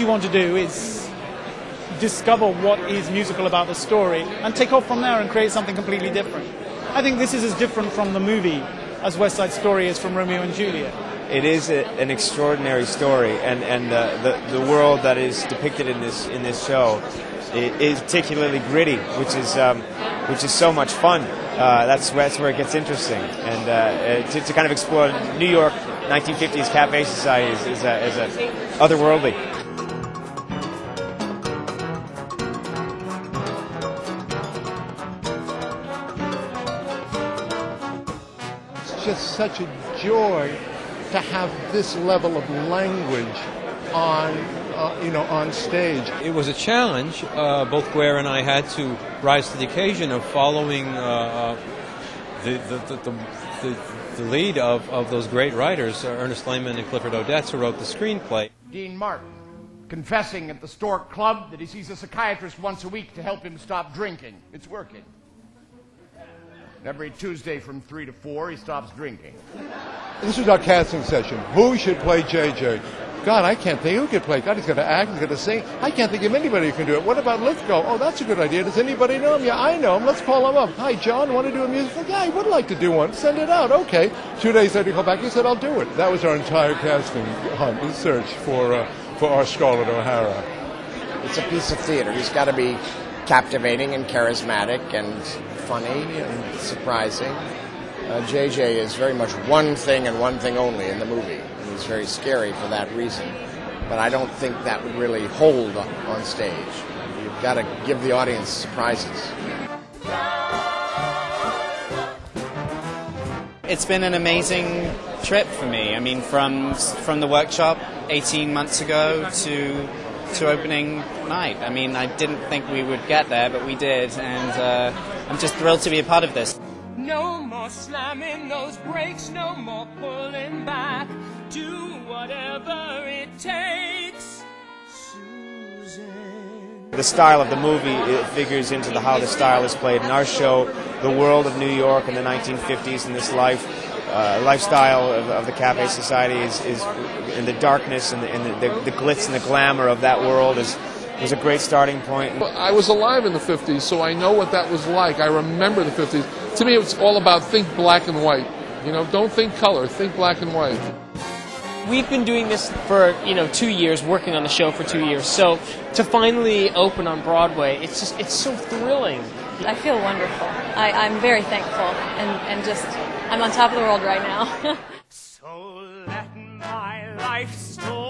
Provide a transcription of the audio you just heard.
you want to do is discover what is musical about the story and take off from there and create something completely different. I think this is as different from the movie as West Side Story is from Romeo and Juliet. It is a, an extraordinary story, and and uh, the the world that is depicted in this in this show is particularly gritty, which is um, which is so much fun. Uh, that's that's where it gets interesting, and uh, to, to, kind of explore New York 1950s cafe society is, is, a, is a otherworldly. Just such a joy to have this level of language on uh, you know on stage. It was a challenge. Uh, both Guare and I had to rise to the occasion of following uh, uh the, the, the, the, the lead of, of those great writers, uh, Ernest Lehman and Clifford Odets, who wrote the screenplay. Dean Martin confessing at the Stork Club that he sees a psychiatrist once a week to help him stop drinking. It's working. Every Tuesday from 3 to 4, he stops drinking. This was our casting session. Who should play JJ? God, I can't think who could play. God, he's going to act, he's going to sing. I can't think of anybody who can do it. What about Lithgow? Oh, that's a good idea. Does anybody know him? Yeah, I know him. Let's call him up. Hi, John, want to do a musical? Yeah, I would like to do one. Send it out. Okay. Two days later, he called back. He said, I'll do it. That was our entire casting hunt, and search for, uh, for our Scarlett O'Hara. It's a piece of theater. He's got to be captivating and charismatic and funny and surprising. Uh, JJ is very much one thing and one thing only in the movie, and he's very scary for that reason. But I don't think that would really hold on stage. You've got to give the audience surprises. It's been an amazing trip for me. I mean, from from the workshop 18 months ago to to opening night. I mean, I didn't think we would get there, but we did, and uh, I'm just thrilled to be a part of this. No more slamming those brakes, no more pulling back. Do whatever it takes, Susan. The style of the movie it figures into the, how the style is played in our show. The world of New York in the 1950s and this life uh, lifestyle of, of, the cafe society is, is in the darkness and, the, and the, the, the, glitz and the glamour of that world is was a great starting point. I was alive in the 50s, so I know what that was like. I remember the 50s. To me, it's all about think black and white. You know, don't think color, think black and white. We've been doing this for you know two years, working on the show for two years. So to finally open on Broadway, it's just it's so thrilling. I feel wonderful. I, I'm very thankful and, and just I'm on top of the world right now. so let my life story